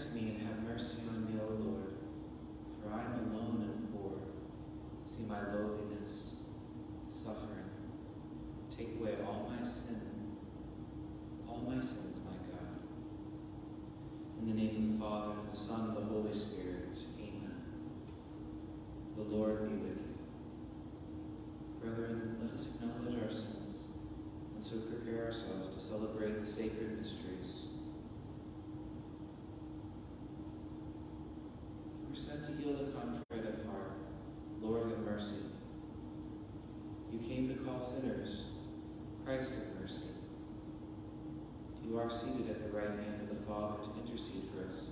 to me and have mercy on me, O Lord, for I am alone and poor. See my lowliness and suffering. Take away all my sin, all my sins, my God. In the name of the Father, and the Son, and the Holy Spirit, amen. The Lord be with you. Brethren, let us acknowledge our sins and so prepare ourselves to celebrate the sacred mysteries. We're sent to heal the contrite of heart. Lord, have mercy. You came to call sinners. Christ, have mercy. You are seated at the right hand of the Father to intercede for us.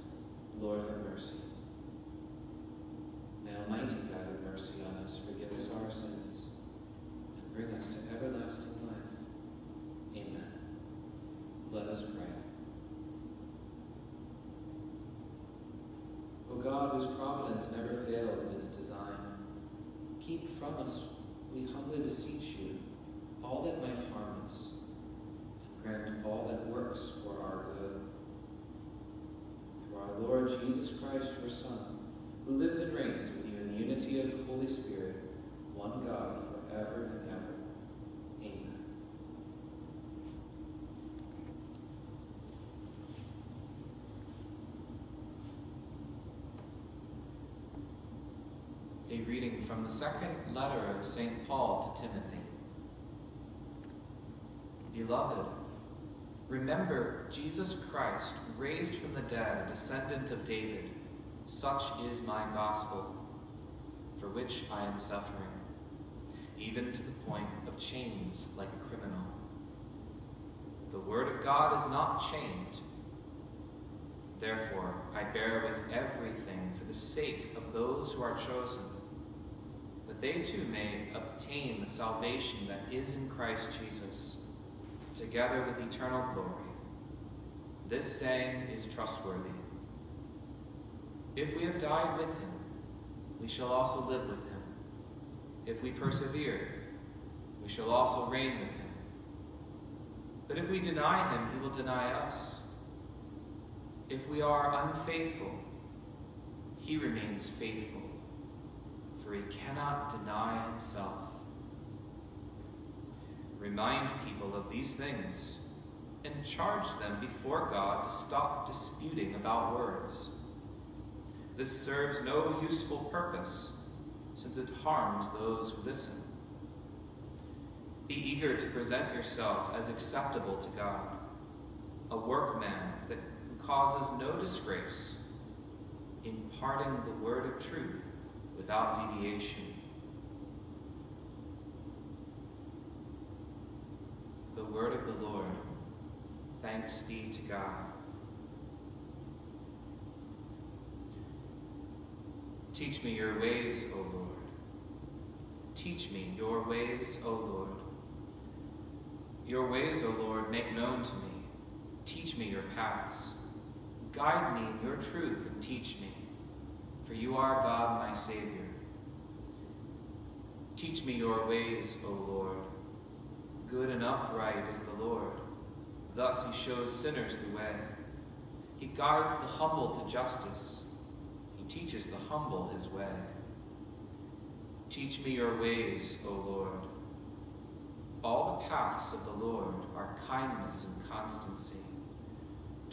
Lord, have mercy. May Almighty God have mercy on us, forgive us our sins, and bring us to everlasting life. Amen. Let us pray. O God, whose providence never fails in its design, keep from us, we humbly beseech you, all that might harm us, all that works for our good. Through our Lord Jesus Christ, your Son, who lives and reigns with you in the unity of the Holy Spirit, one God, forever and ever. Amen. A reading from the second letter of St. Paul to Timothy. Beloved, remember Jesus Christ, raised from the dead, a descendant of David. Such is my gospel, for which I am suffering, even to the point of chains like a criminal. The word of God is not chained. Therefore, I bear with everything for the sake of those who are chosen, that they too may obtain the salvation that is in Christ Jesus, together with eternal glory. This saying is trustworthy. If we have died with him, we shall also live with him. If we persevere, we shall also reign with him. But if we deny him, he will deny us. If we are unfaithful, he remains faithful, for he cannot deny himself. Remind people of these things and charge them before God to stop disputing about words. This serves no useful purpose, since it harms those who listen. Be eager to present yourself as acceptable to God, a workman that causes no disgrace, imparting the word of truth without deviation. The word of the Lord. Thanks be to God. Teach me your ways, O Lord. Teach me your ways, O Lord. Your ways, O Lord, make known to me. Teach me your paths. Guide me in your truth and teach me, for you are God, my Savior. Teach me your ways, O Lord. Good and upright is the Lord. Thus he shows sinners the way. He guides the humble to justice. He teaches the humble his way. Teach me your ways, O Lord. All the paths of the Lord are kindness and constancy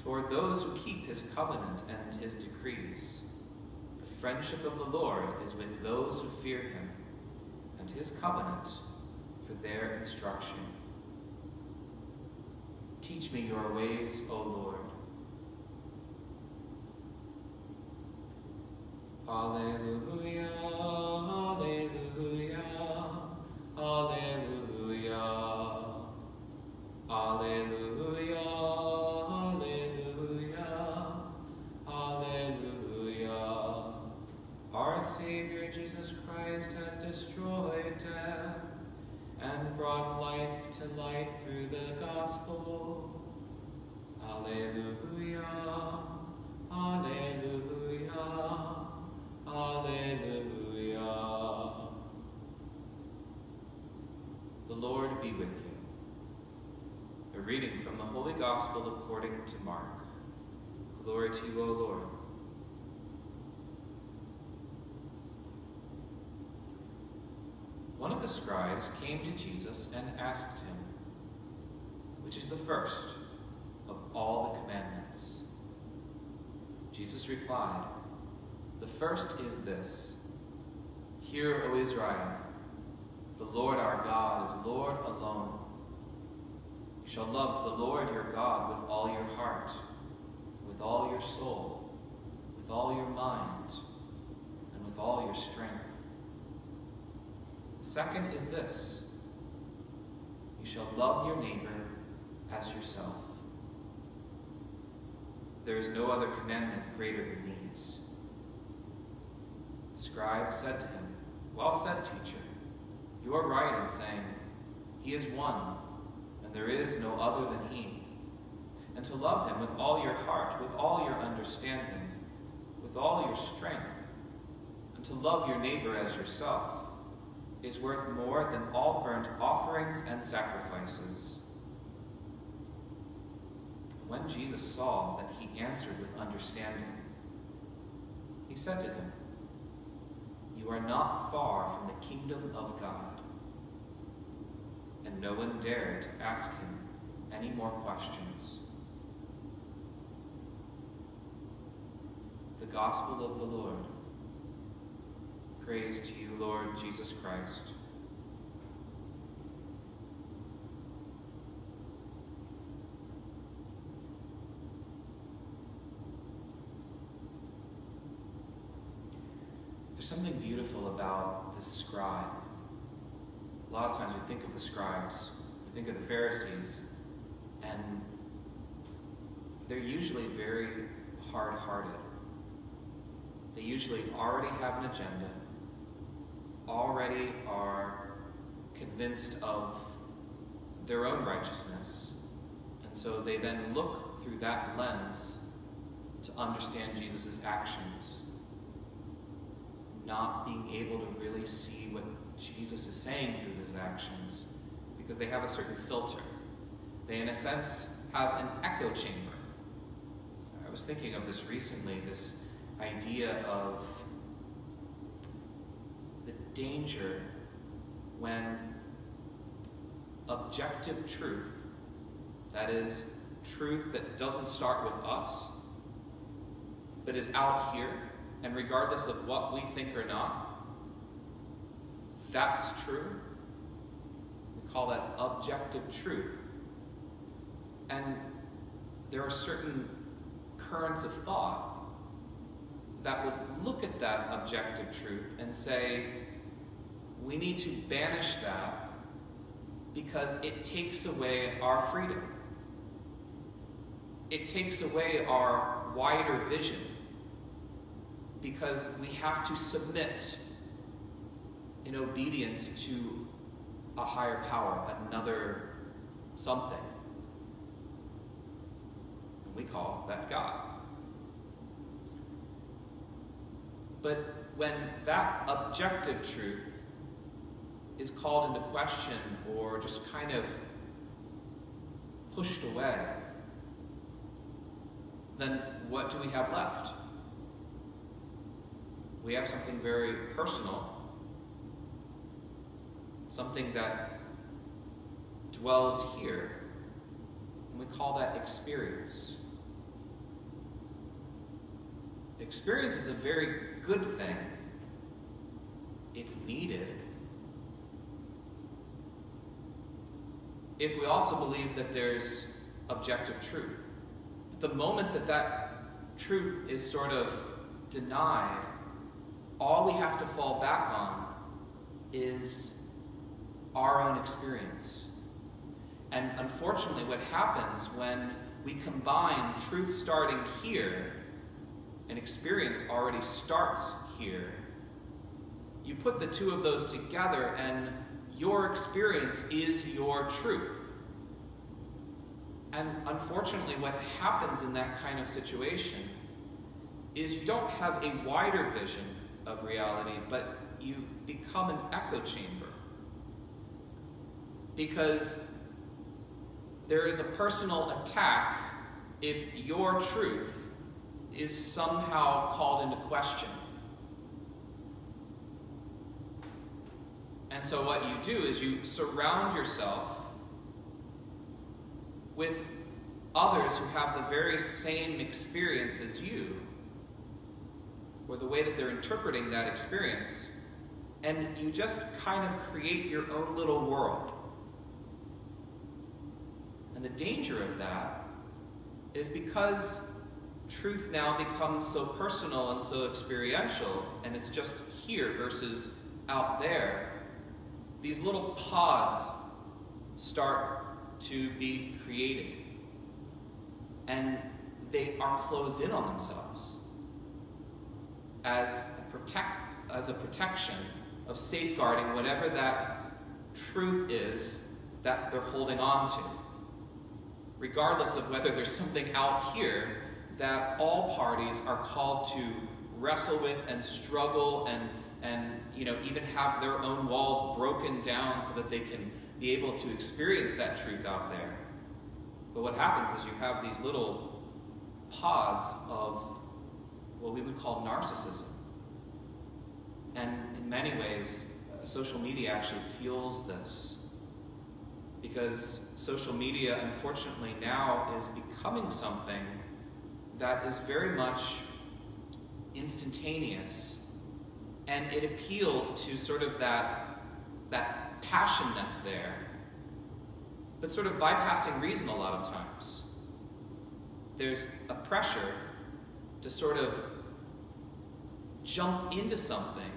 toward those who keep his covenant and his decrees. The friendship of the Lord is with those who fear him, and his covenant for their instruction. Teach me your ways, O Lord. Alleluia, Alleluia, Alleluia, Alleluia, brought life to light through the gospel. Alleluia, Alleluia, Alleluia. The Lord be with you. A reading from the Holy Gospel according to Mark. Glory to you, O Lord. One of the scribes came to Jesus and asked him, Which is the first of all the commandments? Jesus replied, The first is this Hear, O Israel, the Lord our God is Lord alone. You shall love the Lord your God with all your heart, with all your soul, with all your mind, and with all your strength. Second is this You shall love your neighbor as yourself. There is no other commandment greater than these. The scribe said to him, Well said, teacher. You are right in saying, He is one, and there is no other than He. And to love Him with all your heart, with all your understanding, with all your strength, and to love your neighbor as yourself is worth more than all burnt offerings and sacrifices. When Jesus saw that he answered with understanding, he said to them, You are not far from the kingdom of God. And no one dared to ask him any more questions. The Gospel of the Lord. Praise to you, Lord Jesus Christ. There's something beautiful about the scribe. A lot of times we think of the scribes, we think of the Pharisees, and they're usually very hard hearted. They usually already have an agenda, already are convinced of their own righteousness. And so they then look through that lens to understand Jesus' actions, not being able to really see what Jesus is saying through his actions because they have a certain filter. They, in a sense, have an echo chamber. I was thinking of this recently this idea of danger when objective truth, that is, truth that doesn't start with us, but is out here, and regardless of what we think or not, that's true. We call that objective truth. And there are certain currents of thought that would look at that objective truth and say, we need to banish that because it takes away our freedom. It takes away our wider vision because we have to submit in obedience to a higher power, another something. And we call that God. But when that objective truth is called into question or just kind of pushed away, then what do we have left? We have something very personal, something that dwells here, and we call that experience. Experience is a very good thing. It's needed. If we also believe that there's objective truth. But the moment that that truth is sort of denied, all we have to fall back on is our own experience. And unfortunately, what happens when we combine truth starting here and experience already starts here. You put the two of those together, and your experience is your truth. And unfortunately, what happens in that kind of situation is you don't have a wider vision of reality, but you become an echo chamber. Because there is a personal attack if your truth is somehow called into question. And so, what you do is you surround yourself with others who have the very same experience as you, or the way that they're interpreting that experience, and you just kind of create your own little world. And the danger of that is because truth now becomes so personal and so experiential, and it's just here versus out there, these little pods start to be created. And they are closed in on themselves as a, protect, as a protection of safeguarding whatever that truth is that they're holding on to. Regardless of whether there's something out here that all parties are called to wrestle with and struggle and, and you know, even have their own walls broken down so that they can be able to experience that truth out there. But what happens is you have these little pods of what we would call narcissism. And in many ways, uh, social media actually fuels this. Because social media, unfortunately, now is becoming something that is very much instantaneous. And it appeals to sort of that, that passion that's there, but sort of bypassing reason a lot of times. There's a pressure to sort of jump into something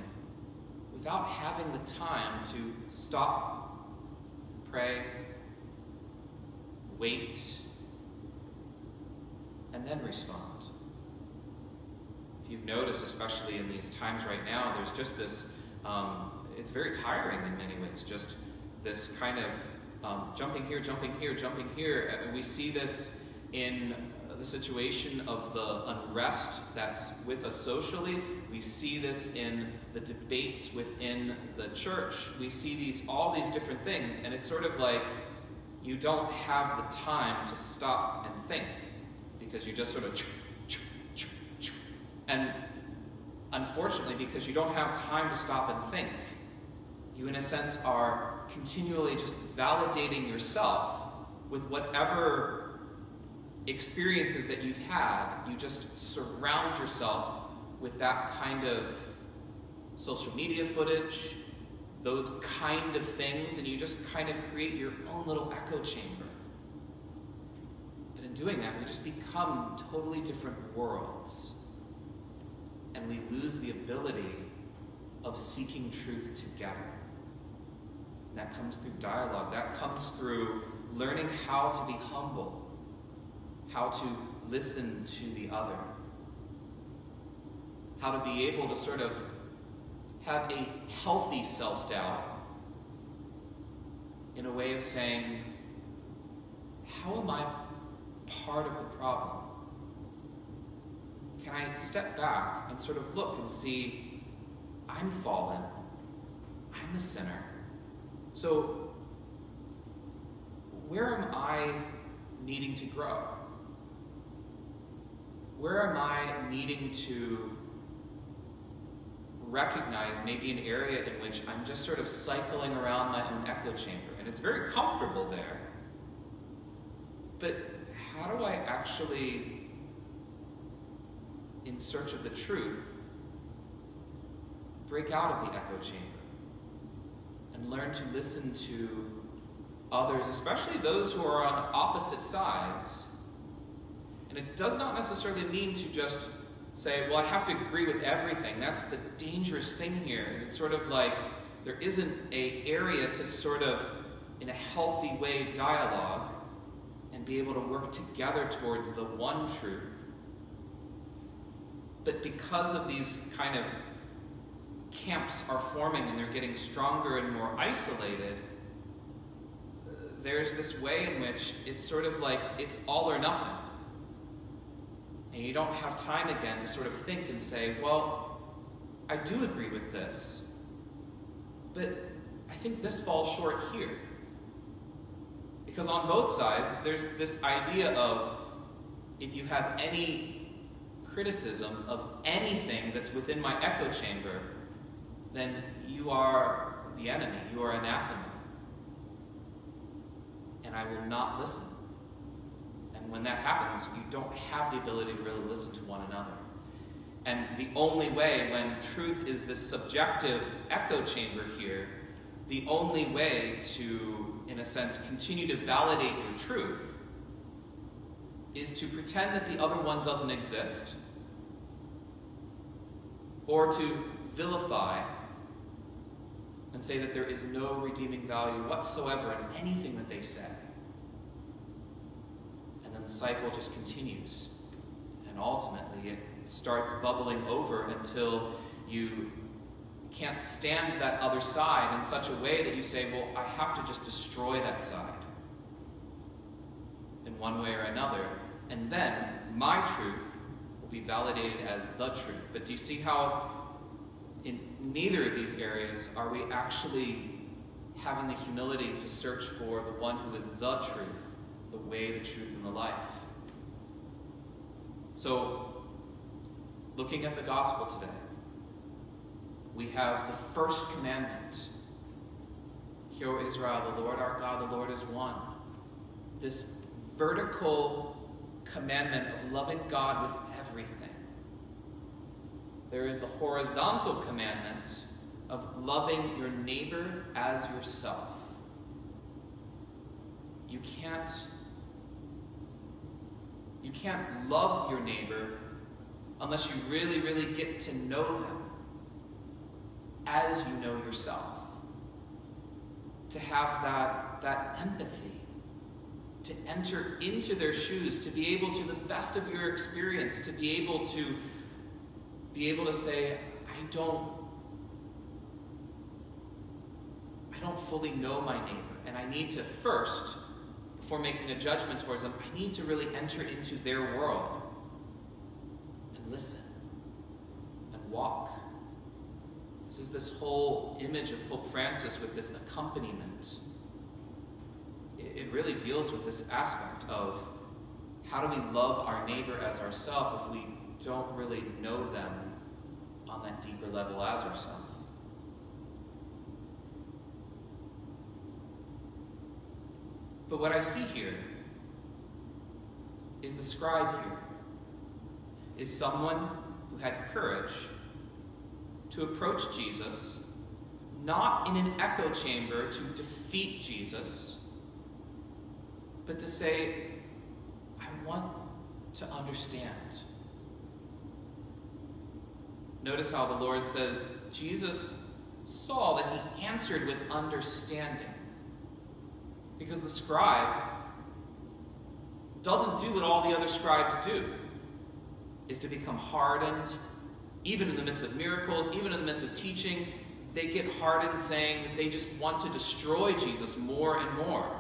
without having the time to stop, pray, wait, and then respond. You've noticed, especially in these times right now, there's just this, um, it's very tiring in many ways, just this kind of um, jumping here, jumping here, jumping here. And we see this in the situation of the unrest that's with us socially. We see this in the debates within the church. We see these all these different things, and it's sort of like you don't have the time to stop and think because you just sort of and unfortunately because you don't have time to stop and think you in a sense are continually just validating yourself with whatever experiences that you've had you just surround yourself with that kind of social media footage those kind of things and you just kind of create your own little echo chamber But in doing that, we just become totally different worlds. And we lose the ability of seeking truth together. And that comes through dialogue, that comes through learning how to be humble, how to listen to the other, how to be able to sort of have a healthy self doubt in a way of saying, How am I part of the problem? Can I step back and sort of look and see, I'm fallen, I'm a sinner. So, where am I needing to grow? Where am I needing to recognize maybe an area in which I'm just sort of cycling around my own echo chamber? And it's very comfortable there. But how do I actually, in search of the truth, break out of the echo chamber and learn to listen to others, especially those who are on opposite sides? And it does not necessarily mean to just say, well, I have to agree with everything. That's the dangerous thing here, is it's sort of like there isn't a area to sort of, in a healthy way, dialogue and be able to work together towards the one truth. But because of these kind of camps are forming and they're getting stronger and more isolated, there's this way in which it's sort of like it's all or nothing. And you don't have time again to sort of think and say, well, I do agree with this, but I think this falls short here. Because on both sides, there's this idea of if you have any criticism of anything that's within my echo chamber, then you are the enemy. You are anathema. And I will not listen. And when that happens, you don't have the ability to really listen to one another. And the only way, when truth is this subjective echo chamber here, the only way to, in a sense, continue to validate your truth is to pretend that the other one doesn't exist or to vilify and say that there is no redeeming value whatsoever in anything that they say. And then the cycle just continues. And ultimately, it starts bubbling over until you can't stand that other side in such a way that you say, well, I have to just destroy that side in one way or another. And then my truth will be validated as the truth. But do you see how in neither of these areas are we actually having the humility to search for the one who is the truth, the way, the truth, and the life? So, looking at the gospel today, we have the first commandment Hear, O Israel, the Lord our God, the Lord is one. This vertical commandment of loving God with. There is the horizontal commandment of loving your neighbor as yourself. You can't you can't love your neighbor unless you really, really get to know them as you know yourself. To have that, that empathy, to enter into their shoes, to be able to, the best of your experience, to be able to be able to say, I don't I don't fully know my neighbor, and I need to first, before making a judgment towards them, I need to really enter into their world and listen and walk. This is this whole image of Pope Francis with this accompaniment. It, really deals with this aspect of how do we love our neighbor as ourselves if we don't really know them on that deeper level as ourselves. But what I see here is the scribe here is someone who had courage to approach Jesus, not in an echo chamber to defeat Jesus, but to say, I want to understand. Notice how the Lord says, Jesus saw that he answered with understanding. Because the scribe doesn't do what all the other scribes do, is to become hardened, even in the midst of miracles, even in the midst of teaching, they get hardened saying that they just want to destroy Jesus more and more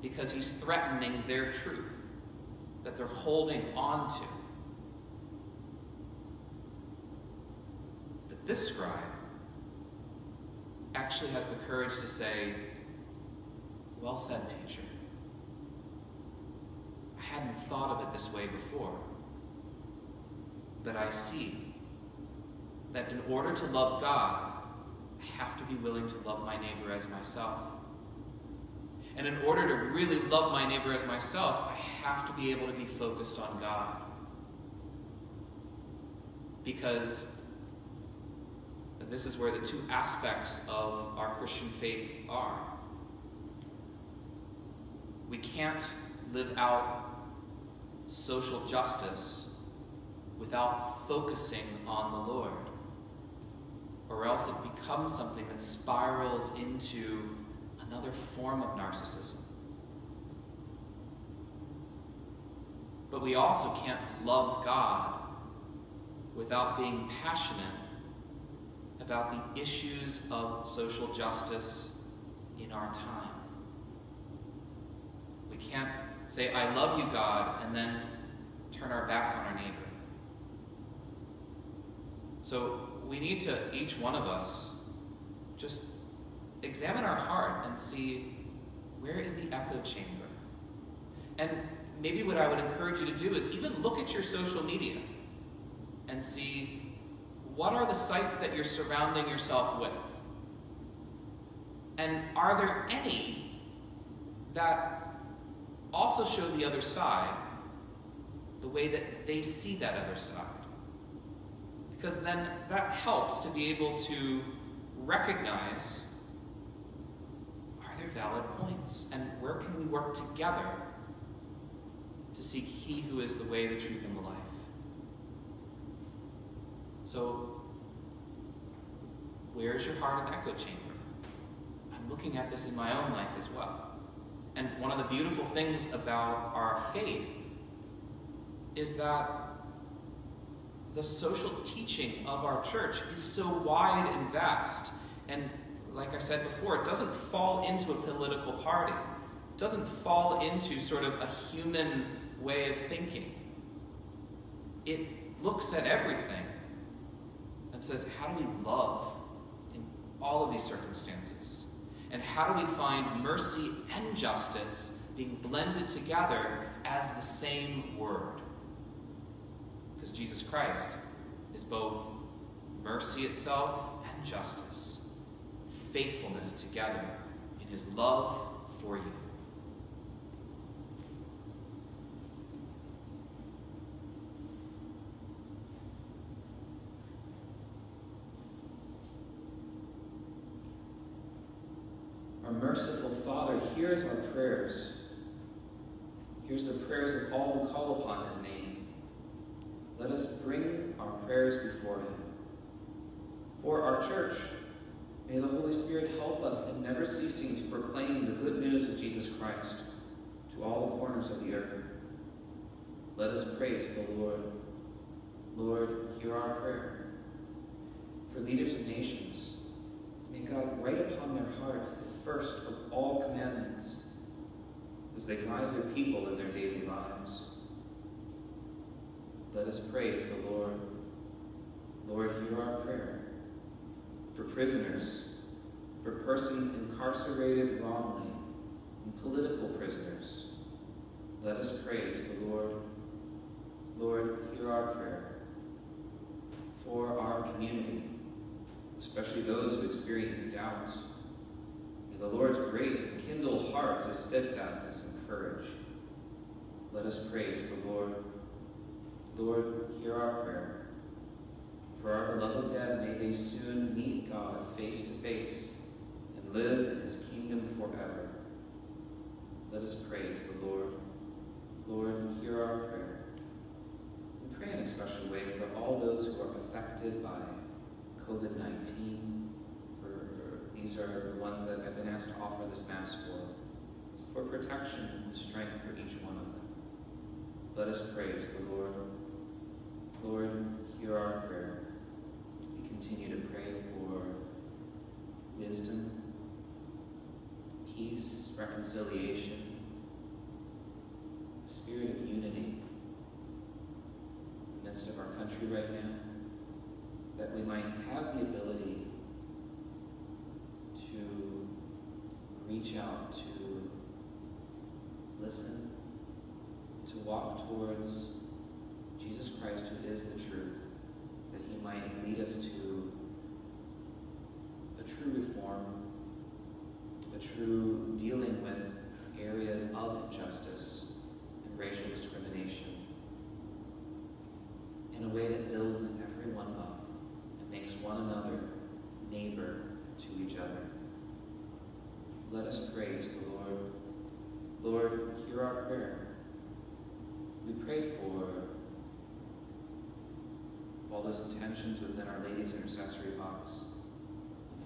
because he's threatening their truth that they're holding on to. But this scribe actually has the courage to say, Well said, teacher. I hadn't thought of it this way before, but I see that in order to love God, I have to be willing to love my neighbor as myself. And in order to really love my neighbor as myself, I have to be able to be focused on God. Because this is where the two aspects of our Christian faith are. We can't live out social justice without focusing on the Lord or else it becomes something that spirals into another form of narcissism. But we also can't love God without being passionate about the issues of social justice in our time. We can't say, I love you, God, and then turn our back on our neighbor. So we need to, each one of us, just examine our heart and see where is the echo chamber. And maybe what I would encourage you to do is even look at your social media. and see what are the sites that you're surrounding yourself with? And are there any that also show the other side the way that they see that other side? Because then that helps to be able to recognize are there valid points? And where can we work together to seek He who is the way, the truth, and the life? So, where is your heart an echo chamber? I'm looking at this in my own life as well. And one of the beautiful things about our faith is that the social teaching of our church is so wide and vast. And like I said before, it doesn't fall into a political party, it doesn't fall into sort of a human way of thinking. It looks at everything and says, how do we love in all of these circumstances? And how do we find mercy and justice being blended together as the same word? Because Jesus Christ is both mercy itself and justice, faithfulness together in his love for you. Our merciful Father hears our prayers, hears the prayers of all who call upon his name. Let us bring our prayers before him. For our church, may the Holy Spirit help us in never ceasing to proclaim the good news of Jesus Christ to all the corners of the earth. Let us pray to the Lord. Lord, hear our prayer. For leaders of nations, may God write upon their hearts the first of all commandments as they guide their people in their daily lives. Let us praise the Lord. Lord, hear our prayer. For prisoners, for persons incarcerated wrongly, and political prisoners, let us pray to the Lord. Lord, hear our prayer. For our community, especially those who experience doubt. may the Lord's grace kindle hearts of steadfastness and courage. Let us pray to the Lord. Lord, hear our prayer. For our beloved dead, may they soon meet God face to face and live in his kingdom forever. Let us pray to the Lord. Lord, hear our prayer. We pray in a special way for all those who are affected by COVID 19. For these are the ones that I've been asked to offer this Mass for. For protection and strength for each one of them. Let us pray to the Lord. Lord, hear our prayer. We continue to pray for wisdom, peace, reconciliation, spirit of unity in the midst of our country right now, might have the ability to reach out, to listen, to walk towards Jesus Christ, who is the truth, that he might lead us to a true reform, a true dealing with areas of injustice and racial discrimination in a way that builds everyone up and makes one another neighbor to each other. Let us pray to the Lord. Lord, hear our prayer. We pray for all those intentions within Our Lady's intercessory box,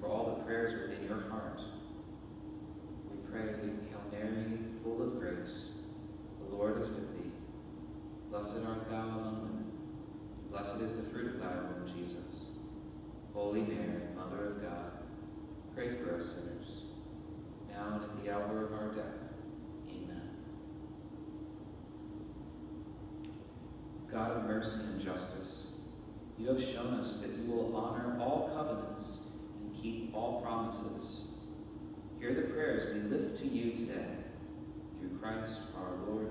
for all the prayers within your heart. We pray, Hail Mary, full of grace, the Lord is with thee. Blessed art thou among women. Blessed is the fruit of thy womb, Jesus. Holy Mary, Mother of God, pray for us sinners, now and at the hour of our death. Amen. God of mercy and justice, you have shown us that you will honor all covenants and keep all promises. Hear the prayers we lift to you today. Through Christ our Lord.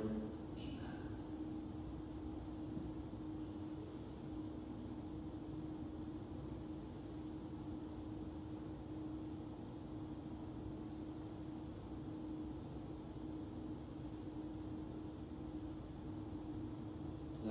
Amen.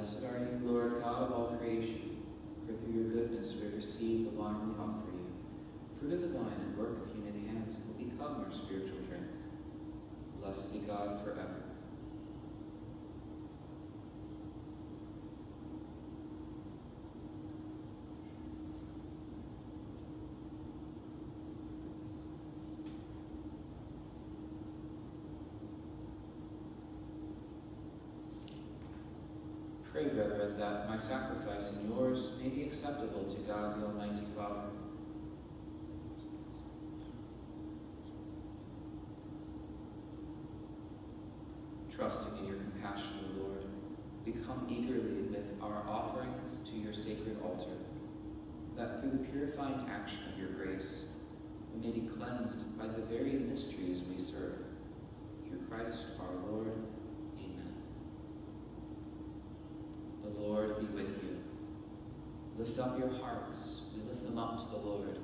Blessed are you, Lord God of all creation, for through your goodness we receive the wine we offer you. Fruit of the vine and work of human hands will become our spiritual drink. Blessed be God forever. Pray, brethren, that my sacrifice and yours may be acceptable to God the Almighty Father. Trusting in your compassion, O Lord, we come eagerly with our offerings to your sacred altar, that through the purifying action of your grace, we may be cleansed by the very mysteries we serve. Through Christ our Lord. Amen. The Lord be with you. Lift up your hearts. We lift them up to the Lord.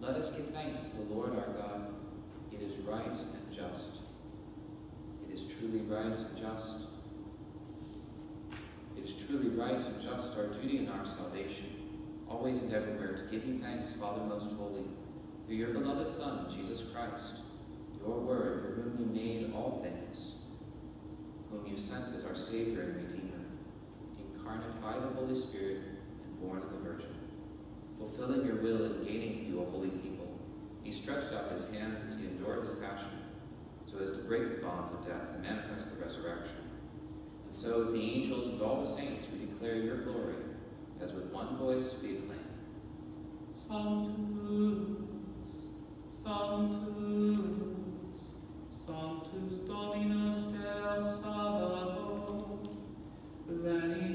Let us give thanks to the Lord our God. It is right and just. It is truly right and just. It is truly right and just, our duty and our salvation, always and everywhere, to give you thanks, Father most holy, through your beloved Son, Jesus Christ, your word, for whom you made all things, whom you sent as our Savior and Redeemer, incarnate by the Holy Spirit born of the Virgin. Fulfilling your will and gaining for you a holy people, he stretched out his hands as he endured his passion, so as to break the bonds of death and manifest the resurrection. And so the angels and all the saints we declare your glory, as with one voice we acclaim. Sanctus, Sanctus, Sanctus Dominus Deus Sabaoth, Pleni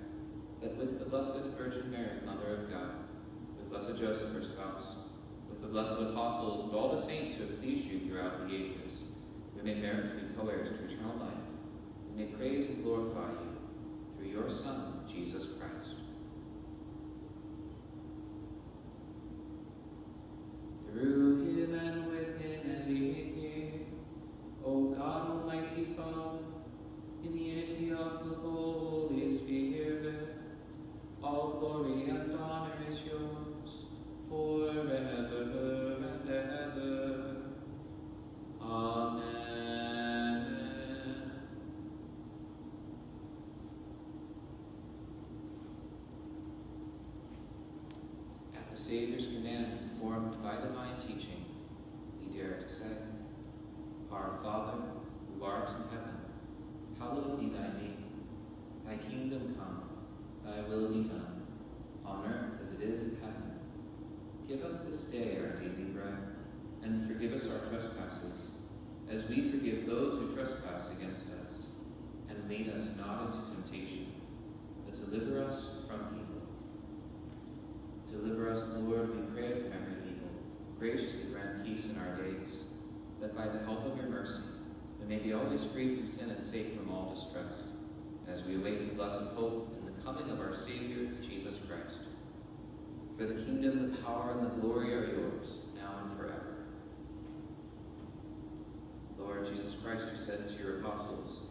that with the Blessed Virgin Mary, Mother of God, with Blessed Joseph, her spouse, with the blessed apostles, and all the saints who have pleased you throughout the ages, we may merit to be co-heirs to eternal life, and may praise and glorify you through your Son, Jesus Christ. Through not into temptation, but deliver us from evil. Deliver us, Lord, we pray, from every evil. Graciously grant peace in our days, that by the help of your mercy we may be always free from sin and safe from all distress, as we await the blessed hope and the coming of our Savior, Jesus Christ. For the kingdom, the power, and the glory are yours, now and forever. Lord Jesus Christ, who said to your apostles,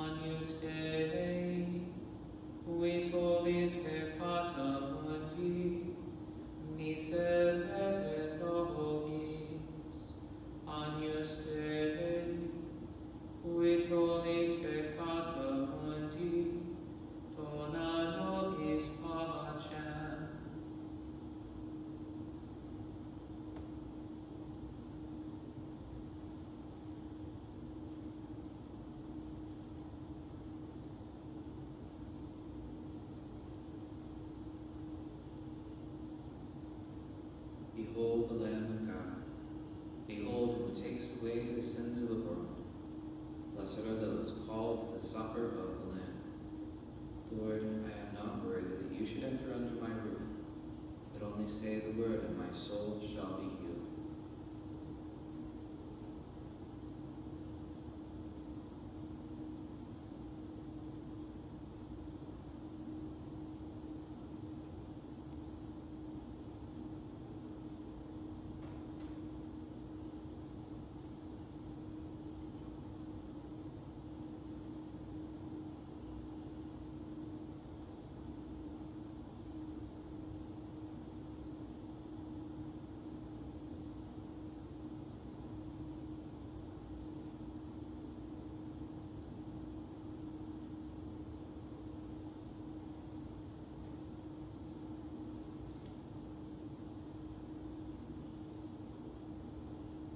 Agnus Dei, qui tollis peccata mundi, miserere nobis. Agnus Dei, qui tollis peccata mundi, dona nobis pacem. Behold the Lamb of God. Behold him who takes away the sins of the world. Blessed are those called to the supper of the Lamb. Lord, I am not worthy that you should enter under my roof, but only say the word, and my soul shall be healed.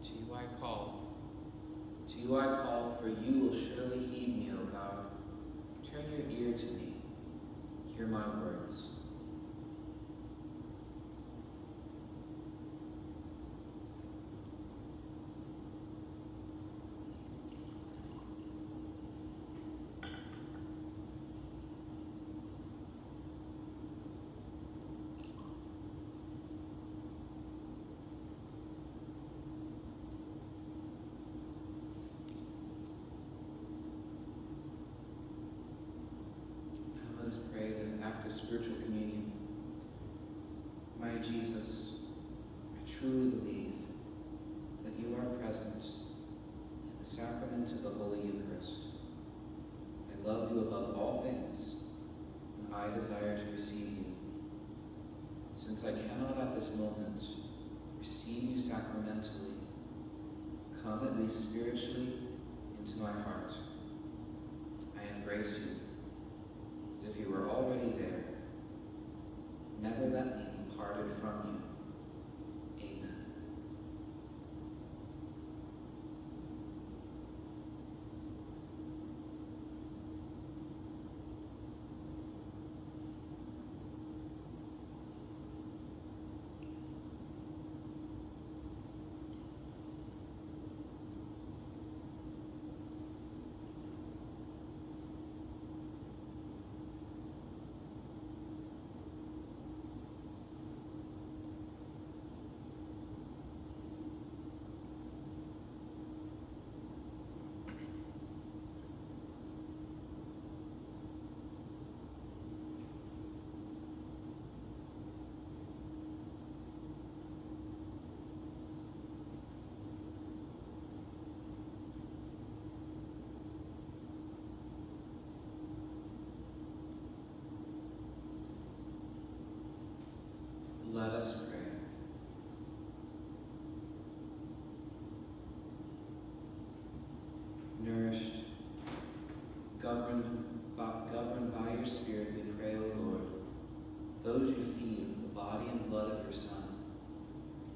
To you I call. To you I call, for you will surely heed me, O God. Turn your ear to me. Hear my words. Spiritual communion. My Jesus, I truly believe that you are present in the sacrament of the Holy Eucharist. I love you above all things, and I desire to receive you. Since I cannot at this moment receive you sacramentally, come at least spiritually into my heart. I embrace you as if you were already there. Never let me be parted from you. Amen. Let us pray. Nourished, governed by, governed by your Spirit, we pray, O Lord, those you feed with the body and blood of your Son,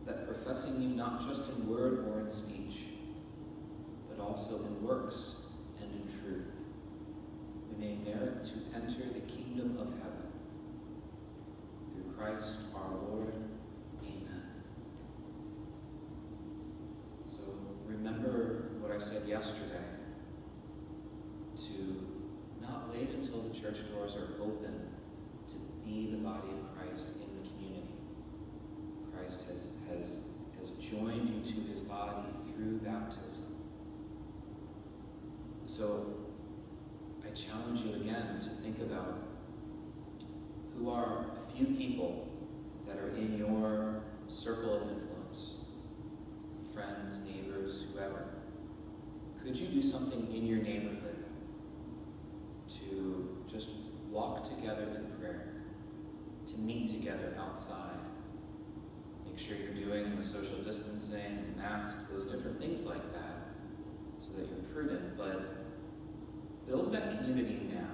that professing you not just in word or in speech, but also in works and in truth, we may merit to enter the kingdom of heaven. Through Christ our Lord. Amen. So remember what I said yesterday to not wait church doors are open to be the body of Christ in the community. Christ has, has, has joined you to his body through baptism. So I challenge you again to think about who are a few people that are in your circle of influence friends, neighbors, whoever. Could you do something in your neighborhood to just walk together in prayer, to meet together outside? Make sure you're doing the social distancing, masks, those different things like that, so that you're prudent. But build that community now,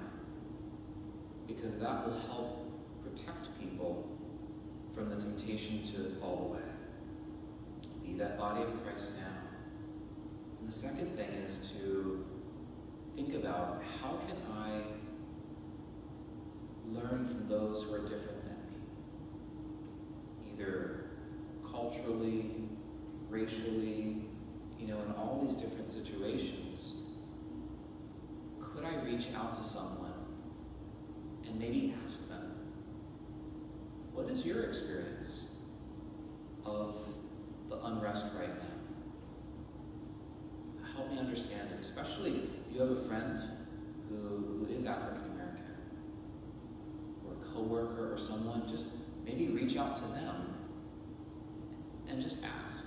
because that will help protect people from the temptation to fall away. Be that body of Christ now. And the second thing is to think about how can I learn from those who are different than me? Either culturally, racially, you know, in all these different situations. Could I reach out to someone and maybe ask them, what is your experience of the unrest right now? Help me understand it, especially if you have a friend who, who is African American or a coworker or someone, just maybe reach out to them and just ask.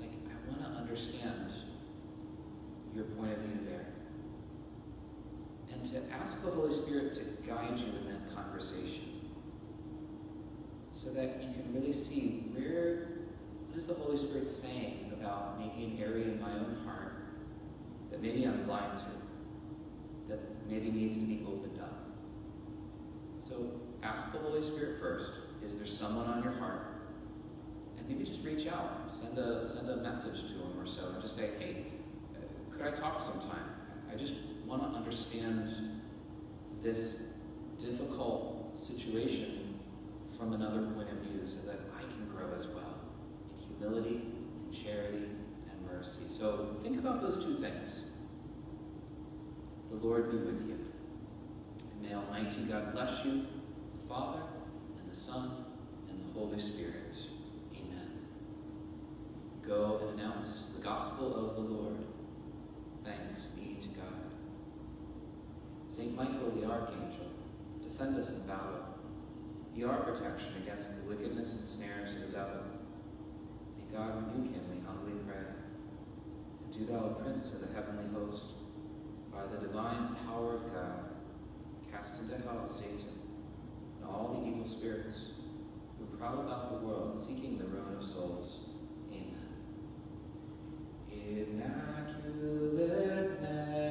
Like, I want to understand your point of view there. And to ask the Holy Spirit to guide you in that conversation so that you can really see where, what is the Holy Spirit saying about maybe an area in my own heart that maybe I'm blind to, that maybe needs to be opened up. So ask the Holy Spirit first, is there someone on your heart? Maybe just reach out, send a, send a message to them or so, and just say, hey, uh, could I talk sometime? I just want to understand this difficult situation from another point of view so that I can grow as well in humility, in charity, and mercy. So think about those two things. The Lord be with you. And may Almighty God bless you, the Father, and the Son, and the Holy Spirit. Go and announce the gospel of the Lord. Thanks be to God. Saint Michael the Archangel, defend us in battle. be our protection against the wickedness and snares of the devil. May God rebuke him, we humbly pray. And do thou, Prince of the heavenly host, by the divine power of God, cast into hell Satan and all the evil spirits who prowl about the world seeking the ruin of souls. Immaculate Mary,